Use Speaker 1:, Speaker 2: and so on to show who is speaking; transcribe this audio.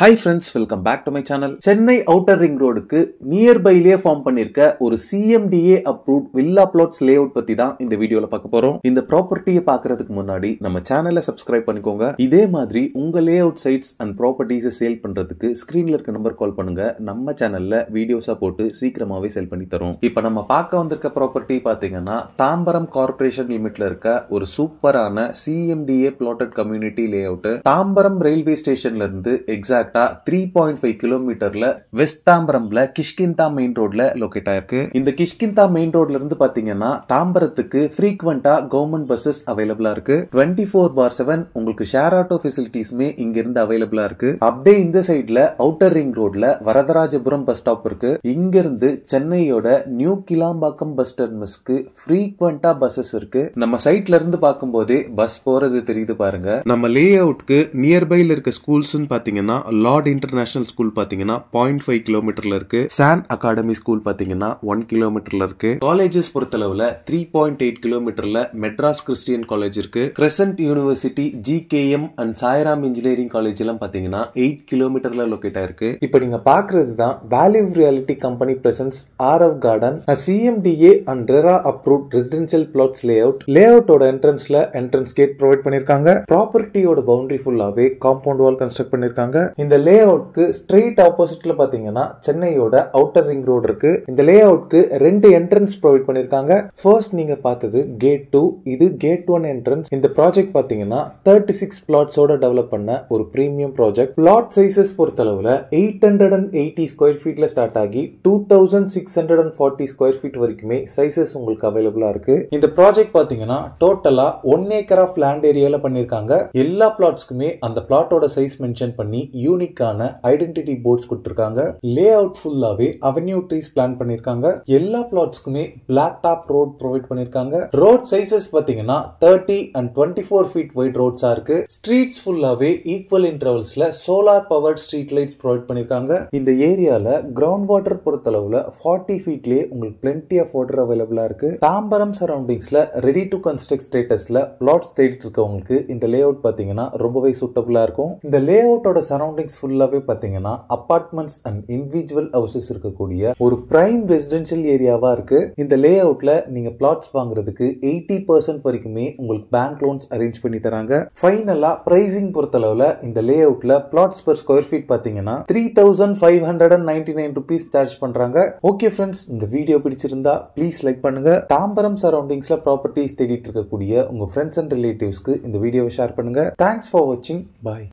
Speaker 1: Hi friends welcome back to my channel Chennai outer ring ரோடுக்கு நியர்பைலேயே form பண்ணிருக்க ஒரு CMDA approve villa plots layout பத்தி தான் இந்த வீடியோல பார்க்க போறோம். இந்த ப்ராப்பர்ட்டியை பார்க்கறதுக்கு முன்னாடி நம்ம சேனலை சப்ஸ்கிரைப் பண்ணிக்கோங்க. இதே மாதிரி உங்க லே அவுட் சைட்ஸ் அண்ட் ப்ராப்பர்ட்டிஸை சேல் பண்றதுக்கு ஸ்கிரீன்ல இருக்க நம்பர் கால் பண்ணுங்க. நம்ம சேனல்ல வீடியோஸா போட்டு சீக்கிரமாவே சேல் பண்ணி தரும். இப்போ நம்ம பார்க்க வந்திருக்க ப்ராப்பர்ட்டி பாத்தீங்கன்னா தாம்பரம் கார்பரேஷன் லிமிட்ல இருக்க ஒரு சூப்பரான CMDA plotted community layout Tambaram railway ஸ்டேஷன்ல இருந்து எக்ஸாக்ட் த்ரீ பாயிண்ட் ஃபைவ் கிலோமீட்டர்ல வெஸ்ட் தாம்பரம்ல கிஷ்கிந்தா மெயின் ரோட்ல லொகேட் ஆயிருக்கு. இந்த கிஷ்கிந்தா மெயின் ரோட்ல இருந்து பாத்தீங்கன்னா தாம்பரத்துக்கு ஃப்ரீக்வெண்டா கவர்மெண்ட் பஸ்ஸஸ் அவைலபிளா இருக்கு. டுவெண்ட்டி ஃபோர் பார் செவன் உங்களுக்கு ஷேர் ஆட்டோ ஃபெசிலிட்டிஸ்மே இங்க இருந்து அவைலபிளா இருக்கு. அப்படியே இந்த சைட்ல அவுட்டர் ரிங் ரோட்ல வரதராஜபுரம் பஸ் ஸ்டாப் இருக்கு. இங்க இருந்து சென்னையோட நியூ கிளாம்பாக்கம் பஸ் டெர்மிஸ்க்கு ஃப்ரீக்வெண்டா பஸ்ஸஸ் இருக்கு. நம்ம சைட்ல இருந்து பார்க்கும்போதே பஸ் போறது தெரியுது பாருங்க. நம்ம லே அவுட்க்கு நியர்பைல இருக்க ஸ்கூல்ஸ்னு பாத்தீங்கன்னா லார்ட் இன்டர்நேஷனல் ஸ்கூல் பாத்தீங்கன்னா பாயிண்ட் ஃபைவ் கிலோமீட்டர்ல இருக்கு. சான் அகாடமி ஸ்கூல் பாத்தீங்கன்னா ஒன் கிலோமீட்டர்ல இருக்கு. காலேஜஸ் பொறுத்தளவுல த்ரீ பாயிண்ட் எயிட் கிலோமீட்டர்ல மெட்ராஸ் கிறிஸ்டியன் காலேஜ் இருக்கு. Crescent university GKM and Sairam engineering college எல்லாம் பாத்தீங்கன்னா எயிட் கிலோமீட்டர்ல லொக்கேட் ஆயிருக்கு.
Speaker 2: இப்போ நீங்க பாக்குறது தான் value reality company presents R of garden CMDA and RERA approve residential plots layout லே அவுட்டோட என்ட்ரன்ஸ்ல என்ட்ரன்ஸ் கேட் ப்ரொவைட் பண்ணிருக்காங்க. ப்ராப்பர்ட்டியோட பவுண்டரி ஃபுல்லாவே காம்பவுண்ட் வால் கன்ஸ்ட்ரக்ட் பண்ணிருக்காங்க. இந்த லே அவுட்க்கு ஸ்ட்ரெயிட் ஆப்போசிட்ல பாத்தீங்கன்னா சென்னையோட அவுட்டர் ரிங் ரோடு இருக்கு. இந்த லே அவுட்க்கு ரெண்டு என்ட்ரன்ஸ் ப்ரொவைட் பண்ணிருக்காங்க. ஃபர்ஸ்ட் நீங்க பார்த்தது கேட் டூ இது கேட் ஒன் என்ட்ரன்ஸ் இந்த ப்ராஜெக்ட் பாத்தீங்கன்னா தேர்ட்டி சிக்ஸ் பிளாட்ஸோட டெவலப் பண்ண ஒரு ப்ரீமியம் ப்ராஜெக்ட் பிளாட் சைசஸ் பொறுத்தளவுல eight hundred and eighty square ஃபீட்ல start ஆகி two thousand six hundred and forty square feet வரைக்குமே சைசஸ் உங்களுக்கு அவைலபிளா இருக்கு. இந்த ப்ராஜெக்ட் பாத்தீங்கன்னா டோட்டலா ஒன் ஏக்கர் ஆஃப் லேண்ட் ஏரியால பண்ணிருக்காங்க. எல்லா பிளாட்ஸ்க்குமே அந்த பிளாட்டோட சைஸ் மென்ஷன் பண்ணி யூனிக்கான ஐடென்டிட்டி போர்ட்ஸ் கொடுத்துருக்காங்க. லே அவுட் ஃபுல்லாவே அவென்யூ ட்ரீஸ் பிளான் பண்ணிருக்காங்க எல்லா பிளாட்ஸ்க்குமே பிளாக் டாப் ரோட் ப்ரொவைட் பண்ணிருக்காங்க ரோட் சைசஸ் பாத்தீங்கன்னா thirty and twenty four feet wide ரோட்ஸா இருக்கு ஸ்ட்ரீட்ஸ் ஃபுல்லாவே equal இன்டர்வல்ஸ்ல solar powered street lights provide பண்ணிருக்காங்க இந்த ஏரியால கிரவுண்ட் வாட்டர் பொறுத்தளவுல ஃபார்ட்டி ஃபீட்லயே உங்களுக்கு பிளென்டி ஆஃப் வாட்டர் அவைலபிளா இருக்கு. தாம்பரம் சரௌண்டிங்ஸ்ல ரெடி டு கன்ஸ்ட்ரக்ட் ஸ்டேட்டஸ்ல பிளாட்ஸ் தேடிட்டு இருக்கவங்களுக்கு இந்த லே அவுட் பாத்தீங்கன்னா ரொம்பவே சூட்டபிளா இருக்கும். இந்த லே அவுட்டோட சரௌண்டிங்ஸ் ஃபுல்லாவே பார்த்தீங்கன்னா அப்பார்ட்மெண்ட்ஸ் அண்ட் இண்டிவிஜுவல் ஹவுசஸ் இருக்கக்கூடிய ஒரு பிரைம் ரெசிடென்ஷியல் ஏரியாவா இருக்கு. இந்த லே அவுட்ல நீங்க பிளாட்ஸ் வாங்குறதுக்கு எயிட்டி பர்சன்ட் வரைக்குமே உங்களுக்கு பேங்க் லோன்ஸ் அரேஞ்ச் பண்ணி தராங்க. ஃபைனலாக ப்ரைஸிங் பொறுத்தளவில் இந்த லே அவுட்டில் பிளாட்ஸ் பர் ஸ்கொயர் ஃபீட் பார்த்தீங்கன்னா three thousand five hundred and ninety nine rupees charge பண்றாங்க. ஓகே ஃப்ரெண்ட்ஸ் இந்த வீடியோ பிடிச்சிருந்தா ப்ளீஸ் லைக் பண்ணுங்க. தாம்பரம் சரௌண்டிங்ஸில் ப்ராப்பர்ட்டிஸ் தேடிட்டு இருக்கக்கூடிய உங்க ஃப்ரெண்ட்ஸ் அண்ட் ரிலேட்டிவ்ஸ்க்கு இந்த வீடியோவை ஷேர் பண்ணுங்க. தேங்க்ஸ் ஃபார் வாட்சிங் பாய்